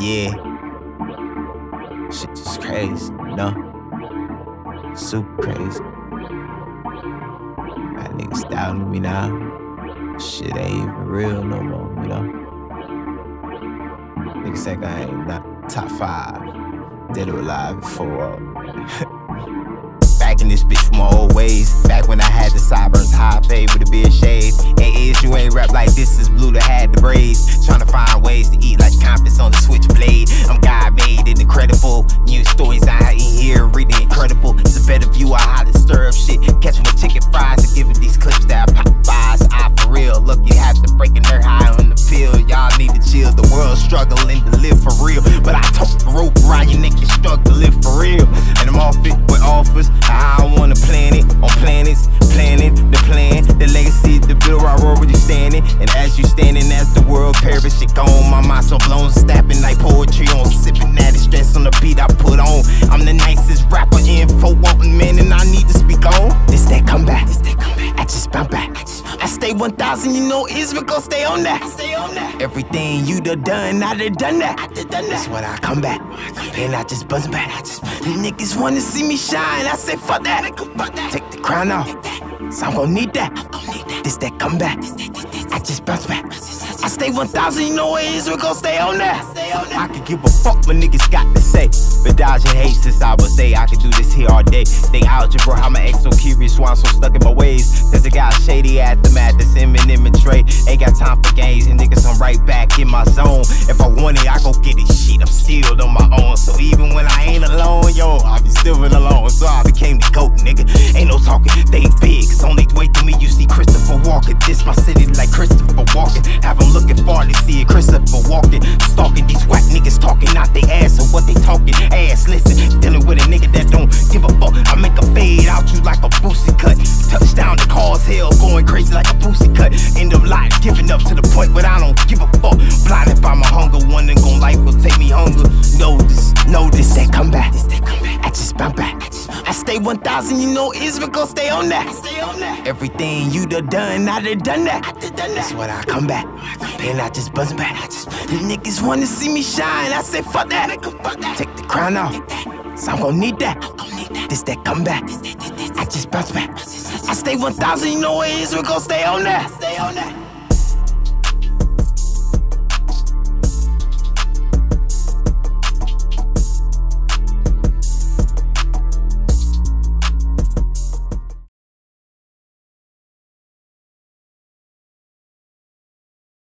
Yeah. Shit just crazy, you know? Super crazy. Got niggas doubting me now. Shit ain't even real no more, you know? Niggas think I ain't not top five. Dead or alive before. Back in this bitch from my old ways. Back when I had the sideburns high fade with a beard shave. Had. Trying to find ways to eat My mind so blown, snapping like poetry on sipping that stress on the beat I put on. I'm the nicest rapper info wanting man, and I need to speak on. This that comeback, this that comeback. I just bounce back. I stay 1,000, you know Isreal gon' stay on that. Stay on that. Everything you done done, I done that. I done done that. That's when I come back, and I just buzz back. I just niggas wanna see me shine. I say fuck that. Take the crown off, so I'm gon' need that. This that comeback. I just bounce back. I stay 1,000, you know it is. We gon' stay on that. I could give a fuck what niggas got to say. Been dodging hate since I was day. I could do this here all day. Think algebra, how my ex so curious, why I'm so stuck in my ways. Cause it got shady at aftermath, that's Eminem and Dre. Ain't got time for games, and niggas, I'm right back in my zone. If I want it, I go get it. Shit, I'm still on my own. So even when I ain't alone, yo, I be still alone. So I became the goat, nigga. Ain't no talking, they big. This my city like Christopher Walken. Have them looking far to see it, Christopher Walken. Stalking these whack niggas talking out they ass or what they talking. Ass, listen, dealing with a nigga that don't give a fuck. I make a fade out you like a boosie cut. Touchdown to cause hell, going crazy like a boosie cut. End of life, giving up to the point where I don't give a fuck. Blinded by my hunger, one and gon' life will take me hunger. Notice, this, that I stay 1,000, you know Isreal gon' stay on that. Stay on that. Everything you done done, I done done that. I done done that. That's when I come back, and I just buzz back. I just, the niggas wanna see me shine. I say fuck that. Fuck that. Take the crown off, so I'm gon' need that. This that comeback. I just bounce back. I stay 1,000, you know Isreal gon' stay on that. Stay on that.